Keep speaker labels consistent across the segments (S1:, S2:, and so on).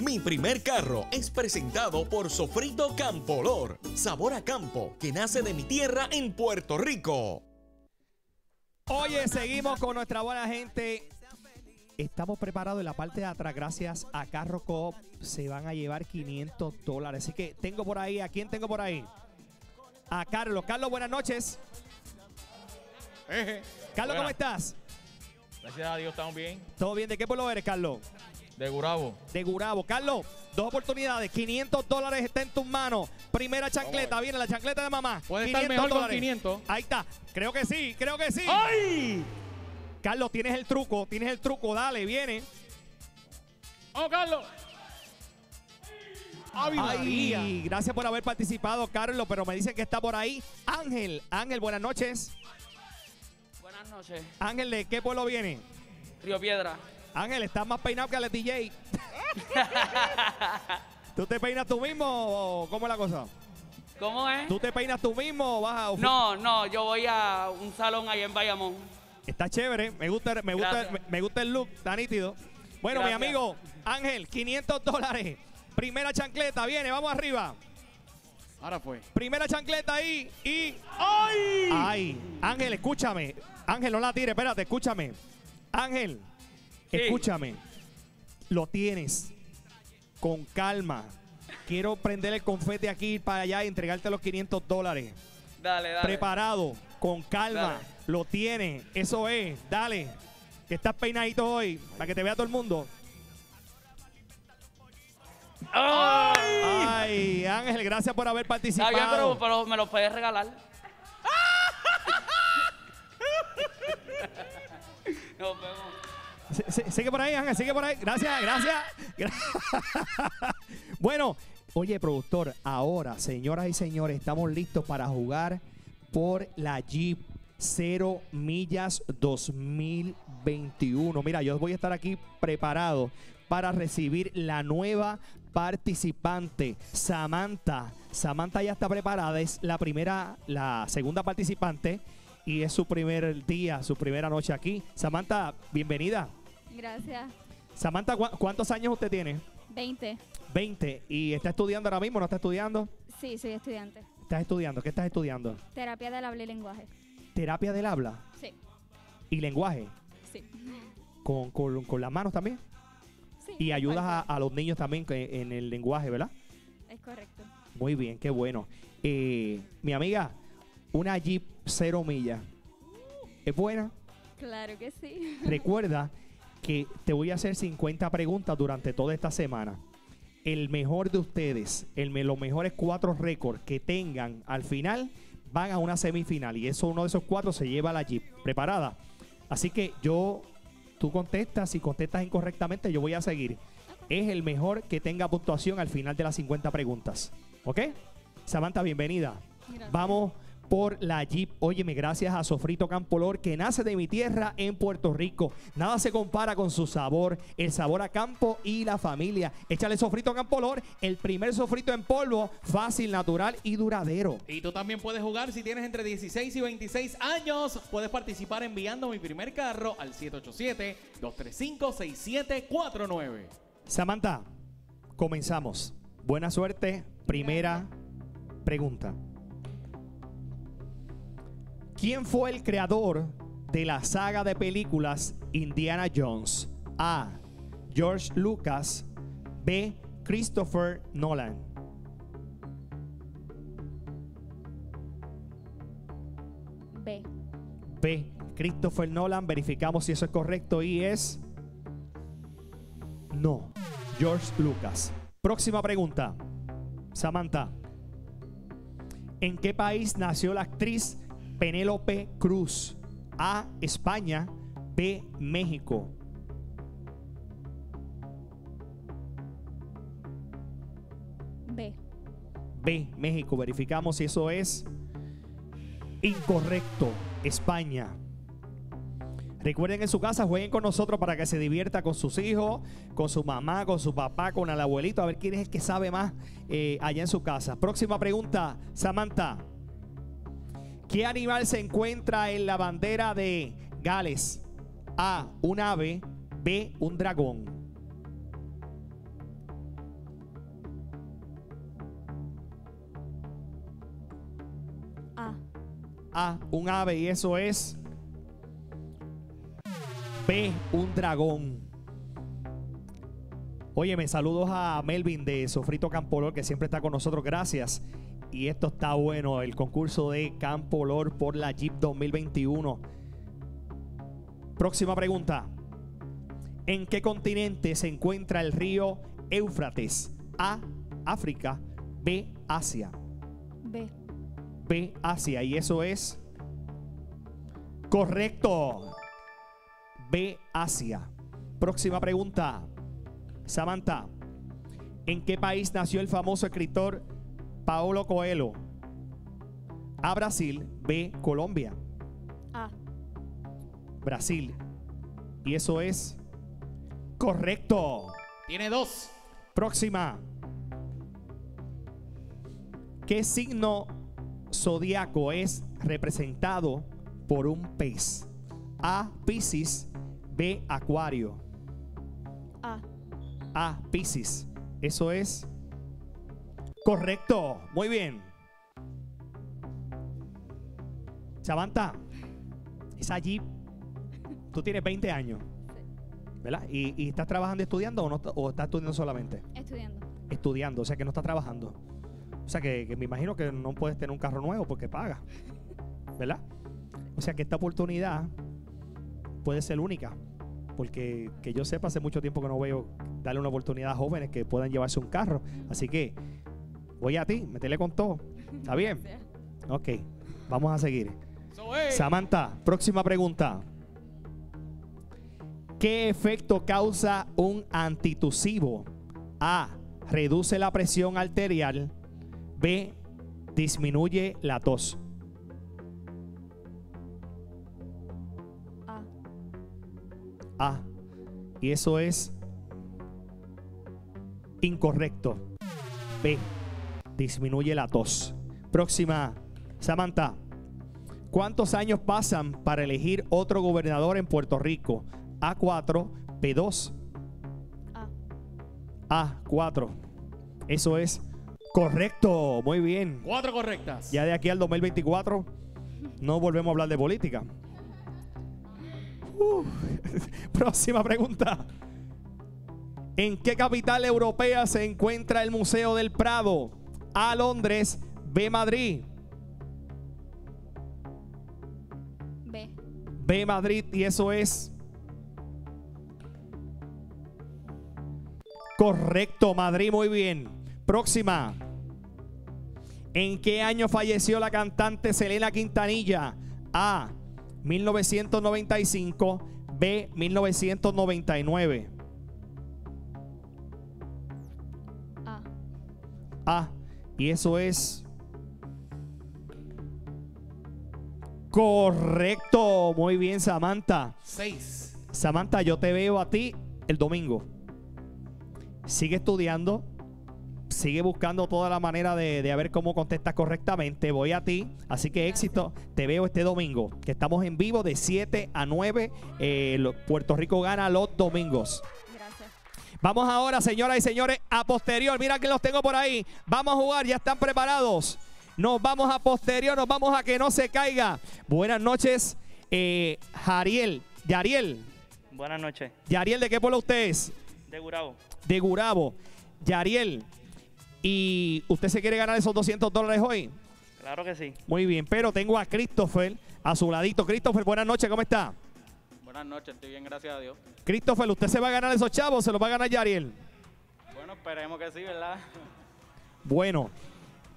S1: Mi primer carro es presentado por Sofrito Campolor. Sabor a campo que nace de mi tierra en Puerto Rico.
S2: Oye, seguimos con nuestra buena gente. Estamos preparados en la parte de atrás. Gracias a Carro Coop se van a llevar 500 dólares. Así que tengo por ahí, ¿a quién tengo por ahí? A Carlos. Carlos, buenas noches.
S3: Eje.
S2: Carlos, ¿cómo estás?
S3: Gracias a Dios, estamos bien.
S2: ¿Todo bien? ¿De qué pueblo eres, Carlos?
S3: De Gurabo.
S2: De Gurabo. Carlos, dos oportunidades. 500 dólares está en tus manos. Primera chancleta. Viene la chancleta de mamá.
S3: Puede estar mejor con 500.
S2: Ahí está. Creo que sí, creo que sí.
S3: ¡Ay!
S2: Carlos, tienes el truco, tienes el truco. Dale, viene.
S3: ¡Oh, Carlos!
S2: Ay, gracias por haber participado, Carlos, pero me dicen que está por ahí. Ángel, Ángel, buenas noches.
S4: Buenas noches.
S2: Ángel, ¿de qué pueblo viene?
S4: Río Piedra.
S2: Ángel, estás más peinado que el DJ. ¿Tú te peinas tú mismo o cómo es la cosa?
S4: ¿Cómo es?
S2: ¿Tú te peinas tú mismo o vas a
S4: No, no, yo voy a un salón ahí en Bayamón.
S2: Está chévere, me gusta, me gusta, me, me gusta el look, está nítido. Bueno,
S4: Gracias.
S2: mi amigo Ángel, 500 dólares. Primera chancleta, viene, vamos arriba.
S3: Ahora fue.
S2: Primera chancleta ahí y
S3: ¡Ay!
S2: Ay, Ángel, escúchame. Ángel, no la tires, espérate, escúchame. Ángel,
S4: Sí.
S2: escúchame. Lo tienes. Con calma. Quiero prender el confete aquí ir para allá y entregarte los 500 dólares.
S4: Dale, dale.
S2: Preparado, con calma.
S4: Dale.
S2: Lo tienes. Eso es. Dale. Que estás peinadito hoy para que te vea todo el mundo.
S4: ¡Ay!
S2: Ay, Ángel, gracias por haber participado.
S4: bien, pero, pero me lo puedes regalar. Nos vemos.
S2: Sigue por ahí, Ángel, sigue por ahí. Gracias, gracias. Gra- bueno, oye, productor, ahora, señoras y señores, estamos listos para jugar por la Jeep 0 millas 2021. Mira, yo voy a estar aquí preparado para recibir la nueva participante, Samantha. Samantha ya está preparada, es la primera, la segunda participante y es su primer día, su primera noche aquí. Samantha, bienvenida.
S5: Gracias.
S2: Samantha, ¿cu- ¿cuántos años usted tiene?
S5: 20.
S2: 20. ¿Y está estudiando ahora mismo? ¿No está estudiando?
S5: Sí, soy estudiante.
S2: ¿Estás estudiando? ¿Qué estás estudiando?
S5: Terapia del habla y lenguaje.
S2: Terapia del habla
S5: Sí,
S2: y lenguaje.
S5: sí.
S2: Con, con- con las manos también.
S5: sí
S2: Y ayudas a, los niños también en el lenguaje, ¿verdad?
S5: Es correcto.
S2: Muy bien, qué bueno. Eh, mi amiga, una Jeep cero millas. ¿Es buena?
S5: Claro que sí.
S2: Recuerda que te voy a hacer 50 preguntas durante toda esta semana. El mejor de ustedes, el, los mejores cuatro récords que tengan al final, van a una semifinal. Y eso, uno de esos cuatro se lleva a la Jeep. ¿Preparada? Así que yo, tú contestas, si contestas incorrectamente, yo voy a seguir. Es el mejor que tenga puntuación al final de las 50 preguntas. ¿Ok? Samantha, bienvenida.
S5: Gracias.
S2: Vamos por la Jeep. Óyeme, gracias a Sofrito Campolor, que nace de mi tierra en Puerto Rico. Nada se compara con su sabor, el sabor a campo y la familia. Échale Sofrito Campolor, el primer sofrito en polvo, fácil, natural y duradero.
S3: Y tú también puedes jugar si tienes entre 16 y 26 años. Puedes participar enviando mi primer carro al 787-235-6749.
S2: Samantha, comenzamos. Buena suerte. Primera pregunta. ¿Quién fue el creador de la saga de películas Indiana Jones? A. George Lucas. B. Christopher Nolan.
S5: B.
S2: B. Christopher Nolan. Verificamos si eso es correcto y es. No. George Lucas. Próxima pregunta. Samantha. ¿En qué país nació la actriz Penélope Cruz? A. España. B. México.
S5: B.
S2: B. México. Verificamos si eso es incorrecto. España. Recuerden en su casa, jueguen con nosotros para que se divierta con sus hijos, con su mamá, con su papá, con el abuelito, a ver quién es el que sabe más eh, allá en su casa. Próxima pregunta, Samantha. ¿Qué animal se encuentra en la bandera de Gales? A. Un ave. B. Un dragón. A. A. Un ave. Y eso es. B. Un dragón. Oye, me saludos a Melvin de Sofrito Campolor, que siempre está con nosotros. Gracias. Y esto está bueno, el concurso de Campolor por la Jeep 2021. Próxima pregunta. ¿En qué continente se encuentra el río Éufrates? A, África. B, Asia.
S5: B.
S2: B, Asia. Y eso es correcto. B, Asia. Próxima pregunta. Samantha. ¿En qué país nació el famoso escritor Paolo Coelho? A, Brasil. B, Colombia.
S5: A.
S2: Brasil. Y eso es correcto.
S3: Tiene dos.
S2: Próxima. ¿Qué signo zodiaco es representado por un pez? A. Piscis. B. Acuario.
S5: A.
S2: A. Piscis. Eso es correcto. Muy bien. Samantha, es allí. Tú tienes 20 años, ¿verdad? ¿Y, y estás trabajando y estudiando o, no, o estás estudiando solamente?
S5: Estudiando.
S2: estudiando, o sea que no está trabajando. O sea que, que me imagino que no puedes tener un carro nuevo porque paga, ¿verdad? O sea que esta oportunidad puede ser única, porque que yo sepa hace mucho tiempo que no veo darle una oportunidad a jóvenes que puedan llevarse un carro. Así que voy a ti, metele con todo. ¿Está bien? Ok, vamos a seguir. Samantha, próxima pregunta. ¿Qué efecto causa un antitusivo? A. Reduce la presión arterial. B. Disminuye la tos.
S5: A.
S2: A. Y eso es incorrecto. B. Disminuye la tos. Próxima. Samantha. ¿Cuántos años pasan para elegir otro gobernador en Puerto Rico? A4, B2,
S5: A.
S2: A4. Eso es correcto. Muy bien.
S3: Cuatro correctas.
S2: Ya de aquí al 2024 no volvemos a hablar de política. Uh, Próxima pregunta. ¿En qué capital europea se encuentra el Museo del Prado? A Londres, B Madrid,
S5: B.
S2: B Madrid y eso es correcto, Madrid, muy bien. Próxima. ¿En qué año falleció la cantante Selena Quintanilla? A. 1995. B. 1999.
S5: A.
S2: A. Y eso es correcto. Muy bien, Samantha.
S3: Seis.
S2: Samantha, yo te veo a ti el domingo. Sigue estudiando. Sigue buscando toda la manera de, de a ver cómo contestas correctamente. Voy a ti. Así que éxito. Te veo este domingo. Que estamos en vivo de 7 a 9. Eh, Puerto Rico gana los domingos. Vamos ahora, señoras y señores, a posterior. Mira que los tengo por ahí. Vamos a jugar, ya están preparados. Nos vamos a posterior, nos vamos a que no se caiga. Buenas noches, eh, Jariel. Yariel.
S4: Buenas noches.
S2: Yariel, ¿de qué pueblo usted es?
S4: De Gurabo.
S2: De Gurabo. Yariel. ¿Y usted se quiere ganar esos 200 dólares hoy?
S4: Claro que sí.
S2: Muy bien, pero tengo a Christopher a su ladito. Christopher, buenas noches, ¿cómo está?
S6: Buenas noches, estoy bien, gracias a Dios.
S2: Christopher, ¿usted se va a ganar esos chavos o se los va a ganar Yariel?
S6: Bueno, esperemos que sí, ¿verdad?
S2: Bueno,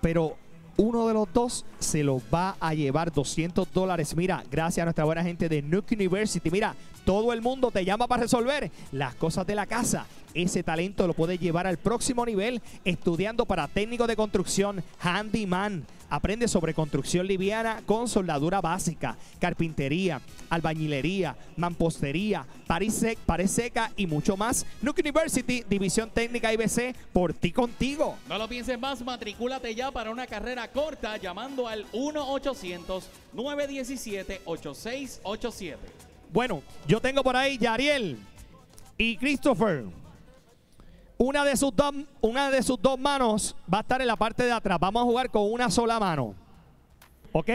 S2: pero uno de los dos se los va a llevar 200 dólares. Mira, gracias a nuestra buena gente de Nuke University. Mira, todo el mundo te llama para resolver las cosas de la casa. Ese talento lo puedes llevar al próximo nivel estudiando para técnico de construcción, handyman. Aprende sobre construcción liviana con soldadura básica, carpintería, albañilería, mampostería, pared, sec- pared seca y mucho más. Nuke University, División Técnica IBC, por ti contigo.
S3: No lo pienses más, matricúlate ya para una carrera corta llamando al 1-800-917-8687.
S2: Bueno, yo tengo por ahí Yariel y Christopher. Una de, sus dos, una de sus dos manos va a estar en la parte de atrás. Vamos a jugar con una sola mano. ¿Ok?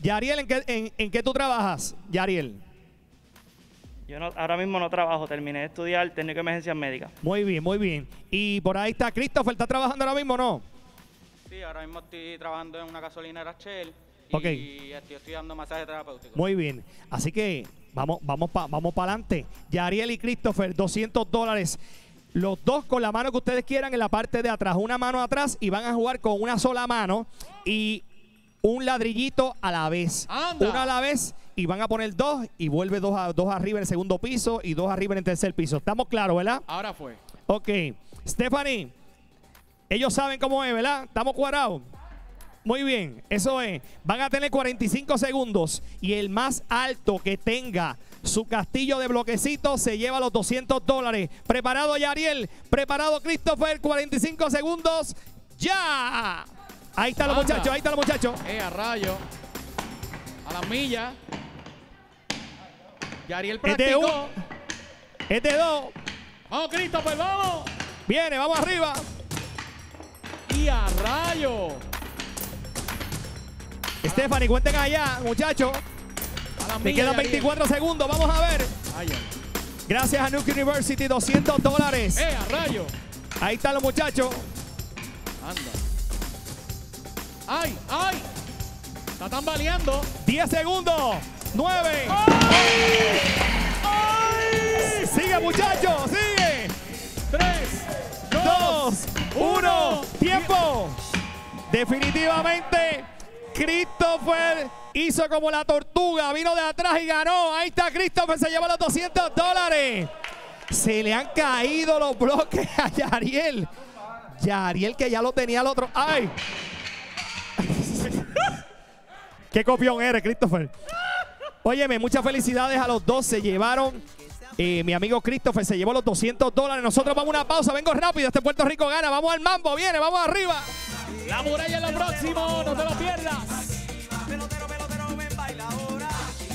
S2: Yariel, ¿en qué, en, en qué tú trabajas? Yariel.
S4: Yo no, ahora mismo no trabajo, terminé de estudiar técnico de emergencias médicas.
S2: Muy bien, muy bien. Y por ahí está Christopher, ¿está trabajando ahora mismo o no?
S6: Sí, ahora mismo estoy trabajando en una gasolinera Shell
S2: Ok.
S6: y estoy estudiando masaje terapéutico.
S2: Muy bien. Así que vamos, vamos para vamos para adelante. Yariel y Christopher, 200 dólares. Los dos con la mano que ustedes quieran en la parte de atrás. Una mano atrás y van a jugar con una sola mano y un ladrillito a la vez.
S3: Anda.
S2: Una a la vez y van a poner dos y vuelve dos, a- dos arriba en el segundo piso y dos arriba en el tercer piso. ¿Estamos claros, verdad?
S3: Ahora fue.
S2: Ok. Stephanie, ellos saben cómo es, ¿verdad? ¿Estamos cuadrados? Muy bien, eso es. Van a tener 45 segundos y el más alto que tenga su castillo de bloquecitos se lleva los 200 dólares. Preparado Yariel, preparado Christopher, 45 segundos. ¡Ya! Ahí están los muchachos, ahí están los muchachos.
S3: Eh, a rayo. A la milla. Yariel
S2: Es de
S3: practicó.
S2: uno, es de dos.
S3: Vamos, Christopher, vamos.
S2: Viene, vamos arriba.
S3: Y a rayo.
S2: Stephanie, cuenten allá, muchachos.
S3: Milla.
S2: quedan
S3: Yariel.
S2: 24 segundos, vamos a ver.
S3: Ay, ay.
S2: Gracias a Nuke University, 200 dólares.
S3: Eh, a rayo.
S2: Ahí están los muchachos.
S3: Anda. ¡Ay! ¡Ay! Está tambaleando.
S2: 10 segundos. 9. Sigue, muchachos. Sigue.
S3: Tres,
S2: 2, 1. Tiempo. Definitivamente, Christopher hizo como la tortuga. Vino de atrás y ganó. Ahí está Christopher. Se lleva los 200 dólares. Se le han caído los bloques a Yariel. Yariel que ya lo tenía el otro. ¡Ay! Qué copión eres, Christopher. Óyeme, muchas felicidades a los dos. Se llevaron. eh, mi amigo Christopher se llevó los 200 dólares. Nosotros vamos a una pausa. Vengo rápido. Este Puerto Rico gana. Vamos al mambo. Viene, vamos arriba.
S3: La muralla en lo próximo. No te lo pierdas.